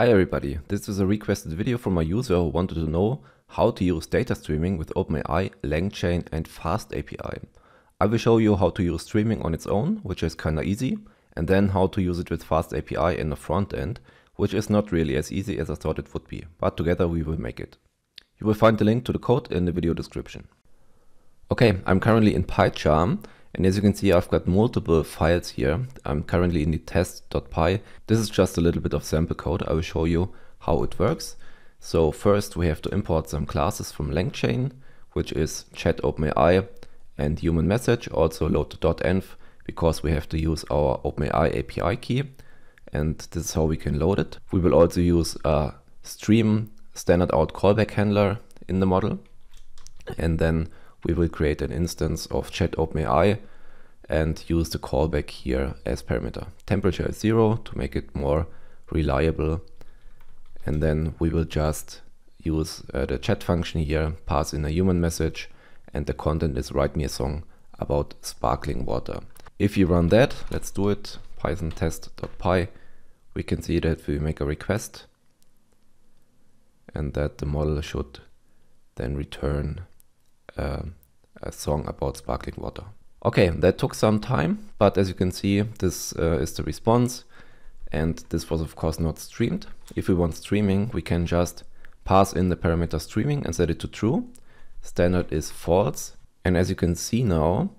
Hi everybody, this is a requested video from a user who wanted to know how to use data streaming with OpenAI, LangChain and FastAPI. I will show you how to use streaming on its own, which is kinda easy, and then how to use it with FastAPI in the front end, which is not really as easy as I thought it would be, but together we will make it. You will find the link to the code in the video description. Okay, I'm currently in PyCharm and as you can see, I've got multiple files here. I'm currently in the test.py. This is just a little bit of sample code. I will show you how it works. So first we have to import some classes from LangChain, which is chat OpenAI and human message, also load .env because we have to use our OpenAI API key. And this is how we can load it. We will also use a stream standard out callback handler in the model. And then we will create an instance of chat OpenAI and use the callback here as parameter. Temperature is zero to make it more reliable. And then we will just use uh, the chat function here, pass in a human message, and the content is write me a song about sparkling water. If you run that, let's do it, python test.py, we can see that we make a request and that the model should then return uh, a song about sparkling water. Okay, that took some time, but as you can see, this uh, is the response. And this was of course not streamed. If we want streaming, we can just pass in the parameter streaming and set it to true. Standard is false. And as you can see now,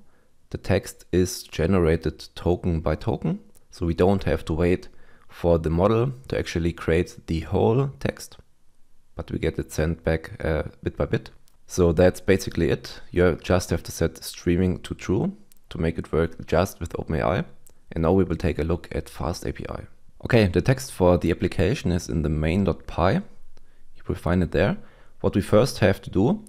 the text is generated token by token. So we don't have to wait for the model to actually create the whole text, but we get it sent back uh, bit by bit. So that's basically it. You just have to set streaming to true to make it work just with OpenAI. And now we will take a look at FastAPI. Okay, the text for the application is in the main.py. You will find it there. What we first have to do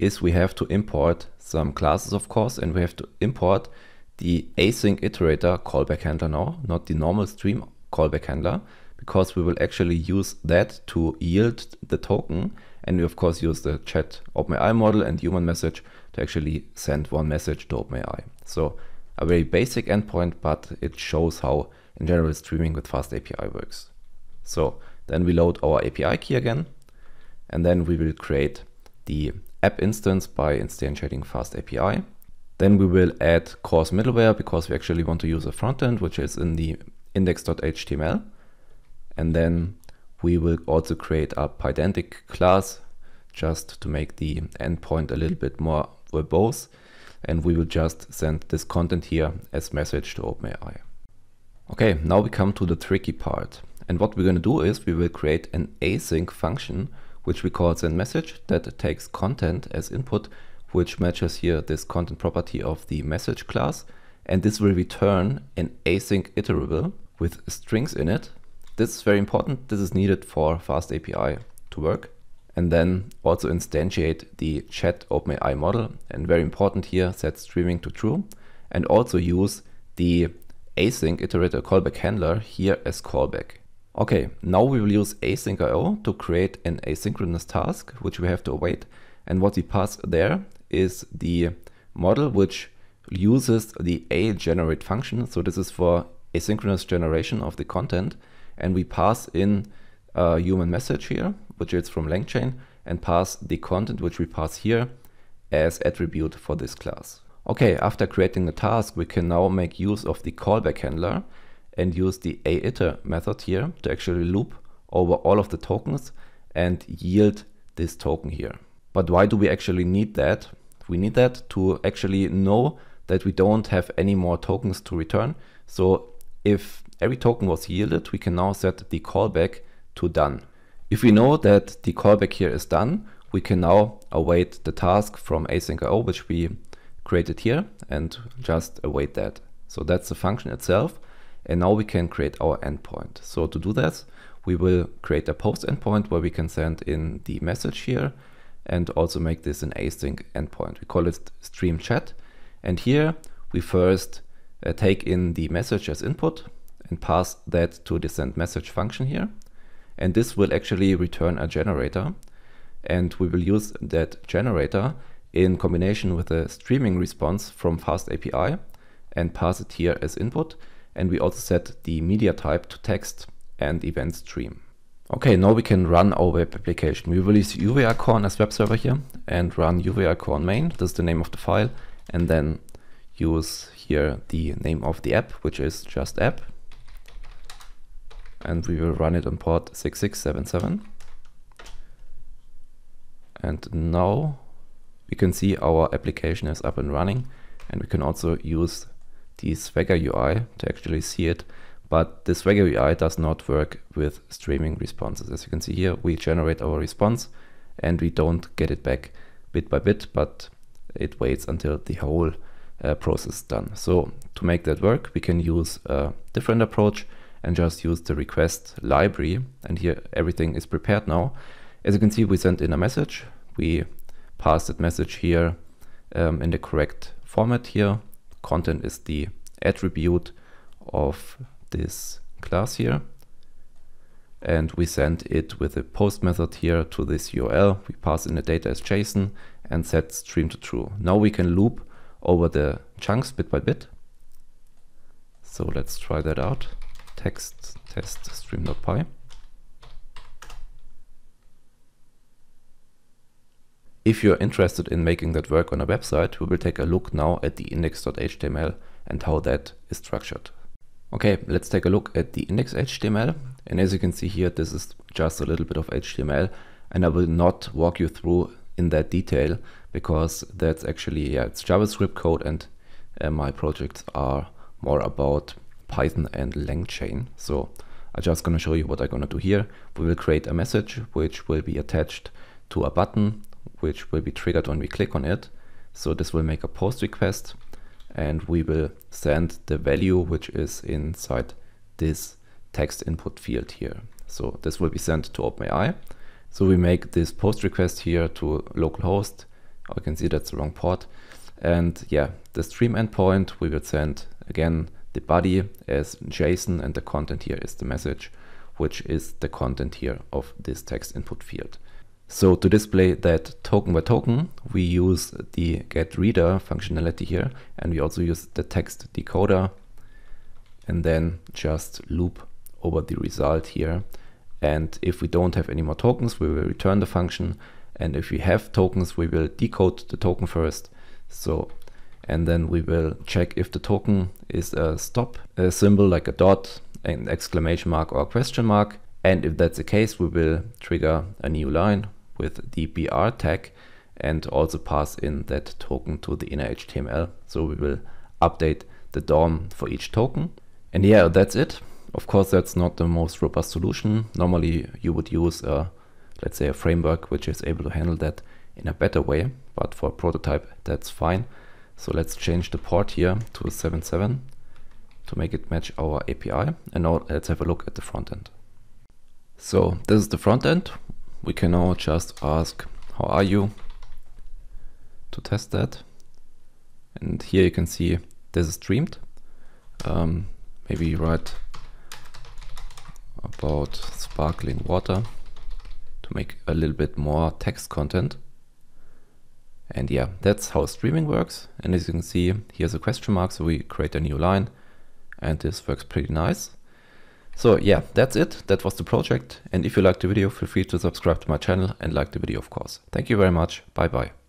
is we have to import some classes, of course, and we have to import the async iterator callback handler now, not the normal stream callback handler, because we will actually use that to yield the token and we of course use the chat OpenAI model and human message to actually send one message to OpenAI. So a very basic endpoint, but it shows how in general streaming with FastAPI works. So then we load our API key again, and then we will create the app instance by instantiating FastAPI. Then we will add CORS middleware because we actually want to use a frontend, which is in the index.html. And then we will also create a Pydantic class just to make the endpoint a little bit more verbose. And we will just send this content here as message to OpenAI. Okay, now we come to the tricky part. And what we're going to do is we will create an async function, which we call send message that takes content as input, which matches here this content property of the message class. And this will return an async iterable with strings in it this is very important. This is needed for FastAPI to work. And then also instantiate the chat OpenAI model. And very important here, set streaming to true. And also use the async iterator callback handler here as callback. Okay, now we will use asyncio to create an asynchronous task, which we have to await. And what we pass there is the model, which uses the agenerate function. So this is for asynchronous generation of the content and we pass in a human message here, which is from LangChain, and pass the content which we pass here as attribute for this class. Okay, after creating the task, we can now make use of the callback handler and use the aiter method here to actually loop over all of the tokens and yield this token here. But why do we actually need that? We need that to actually know that we don't have any more tokens to return. So if every token was yielded, we can now set the callback to done. If we know that the callback here is done, we can now await the task from asyncio, which we created here, and just await that. So that's the function itself. And now we can create our endpoint. So to do that, we will create a post endpoint where we can send in the message here and also make this an async endpoint. We call it stream chat. And here we first uh, take in the message as input pass that to the send message function here. And this will actually return a generator. And we will use that generator in combination with a streaming response from FastAPI and pass it here as input. And we also set the media type to text and event stream. Okay, now we can run our web application. We will use Uvicorn as web server here and run Uvicorn main. This is the name of the file. And then use here the name of the app, which is just app. And we will run it on port 6677. And now we can see our application is up and running. And we can also use the Swagger UI to actually see it. But the Swagger UI does not work with streaming responses. As you can see here, we generate our response and we don't get it back bit by bit, but it waits until the whole uh, process is done. So to make that work, we can use a different approach and just use the request library. And here everything is prepared now. As you can see, we sent in a message. We pass that message here um, in the correct format here. Content is the attribute of this class here. And we send it with a post method here to this URL. We pass in the data as JSON and set stream to true. Now we can loop over the chunks bit by bit. So let's try that out. Text test stream.py. If you're interested in making that work on a website, we will take a look now at the index.html and how that is structured. Okay, let's take a look at the index.html. And as you can see here, this is just a little bit of HTML and I will not walk you through in that detail because that's actually, yeah, it's JavaScript code and uh, my projects are more about Python and LangChain. So I'm just gonna show you what I'm gonna do here. We will create a message which will be attached to a button which will be triggered when we click on it. So this will make a post request and we will send the value which is inside this text input field here. So this will be sent to OpenAI. So we make this post request here to localhost. I can see that's the wrong port. And yeah, the stream endpoint, we will send again the body as JSON and the content here is the message, which is the content here of this text input field. So to display that token by token, we use the get reader functionality here, and we also use the text decoder and then just loop over the result here. And if we don't have any more tokens, we will return the function. And if we have tokens, we will decode the token first. So, and then we will check if the token is a stop a symbol like a dot, an exclamation mark or a question mark. And if that's the case, we will trigger a new line with the br tag and also pass in that token to the inner HTML. So we will update the DOM for each token. And yeah, that's it. Of course, that's not the most robust solution. Normally you would use a, let's say a framework which is able to handle that in a better way, but for a prototype, that's fine. So let's change the port here to 77 to make it match our API. And now let's have a look at the front end. So this is the front end we can now just ask, how are you? To test that. And here you can see this is streamed. Um, maybe write about sparkling water to make a little bit more text content. And yeah, that's how streaming works. And as you can see, here's a question mark, so we create a new line and this works pretty nice. So yeah, that's it. That was the project. And if you liked the video, feel free to subscribe to my channel and like the video, of course. Thank you very much. Bye bye.